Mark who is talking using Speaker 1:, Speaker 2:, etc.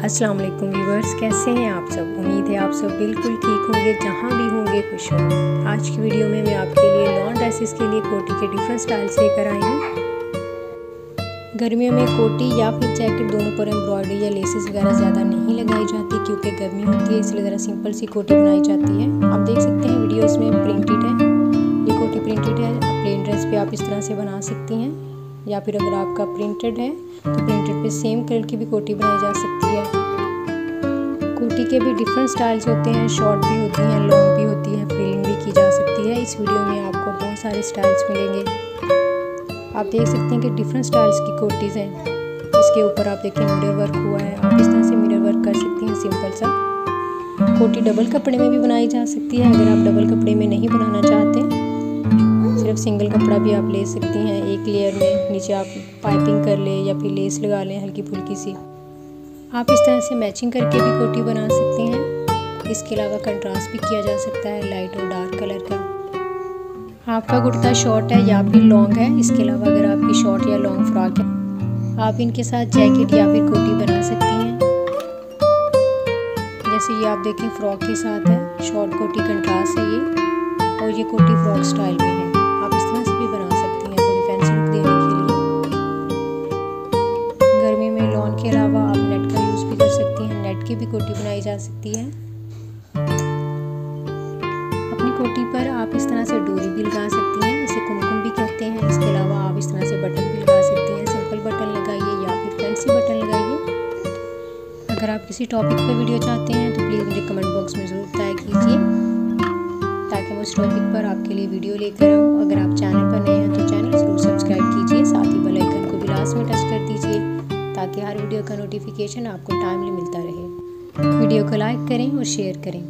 Speaker 1: अस्सलाम वालेकुम व्यूवर्स कैसे हैं आप सब? उम्मीद है आप सब बिल्कुल ठीक होंगे, जहाँ भी होंगे, खुश होंगे। आज की वीडियो में मैं आपके लिए लॉन्ग ड्रेसेस के लिए कोटी के डिफरेंट स्टाइल्स लेकर आई हूँ। गर्मियों में कोटी या फिर जैकेट दोनों पर एम्ब्रॉयडरी या लेसेस वगैरह ज़्यादा नहीं लगाई जाती, क्योंकि गर्मी होती है, इसलिए ज़रा सिंपल सी कोटी बनाई जाती है। आप देख सकते हैं वीडियो इसमें प्रिंटेड है। ये कोटी प्रिंटेड है प्लेन ड्रेस पे आप इस तरह से बना सकती हैं। या फिर अगर आपका प्रिंटेड है तो प्रिंटेड पे सेम कलर की भी कोटी बनाई जा सकती है। कोटी के भी डिफरेंट स्टाइल्स होते हैं शॉर्ट भी होती हैं लॉन्ग भी होती है फ्रिलिंग भी की जा सकती है। इस वीडियो में आपको बहुत सारे स्टाइल्स मिलेंगे। आप देख सकते हैं कि डिफरेंट स्टाइल्स की कोटीज़ हैं। इसके ऊपर आप देखें मिरर वर्क हुआ है। आप इस तरह से मिरर वर्क कर सकती हैं सिंपल सा। कोटी डबल कपड़े में भी बनाई जा सकती है। अगर आप डबल कपड़े में नहीं बनाना चाहते सिर्फ़ सिंगल कपड़ा भी आप ले सकती हैं। एक लेयर में नीचे आप पाइपिंग कर लें या फिर लेस लगा लें हल्की फुल्की सी। आप इस तरह से मैचिंग करके भी कोटी बना सकती हैं। इसके अलावा कंट्रास्ट भी किया जा सकता है लाइट और डार्क कलर का। आपका कुर्ता शॉर्ट है या फिर लॉन्ग है। इसके अलावा अगर आपकी शॉर्ट या लॉन्ग फ्रॉक है, आप इनके साथ जैकेट या फिर कोटी बना सकती हैं। जैसे ये आप देखें, फ्रॉक के साथ है। शॉर्ट कोटी कंट्रास्ट है ये और ये कोटी फ्रॉक स्टाइल में है। की भी कोटी बनाई जा सकती है। अपनी कोटी पर आप इस तरह से डोरी भी लगा सकती हैं इसे कुमकुम भी कहते हैं। इसके अलावा आप इस तरह से बटन भी लगा सकती हैं, सिंपल बटन लगाइए या फिर फैंसी बटन लगाइए। अगर आप किसी टॉपिक पर वीडियो चाहते हैं तो प्लीज़ मुझे कमेंट बॉक्स में ज़रूर तय कीजिए, ताकि मैं उस टॉपिक पर आपके लिए वीडियो लेकर आऊँ। अगर आप चैनल पर नए हैं तो चैनल ताकि हर वीडियो का नोटिफिकेशन आपको टाइमली मिलता रहे। वीडियो को लाइक करें और शेयर करें।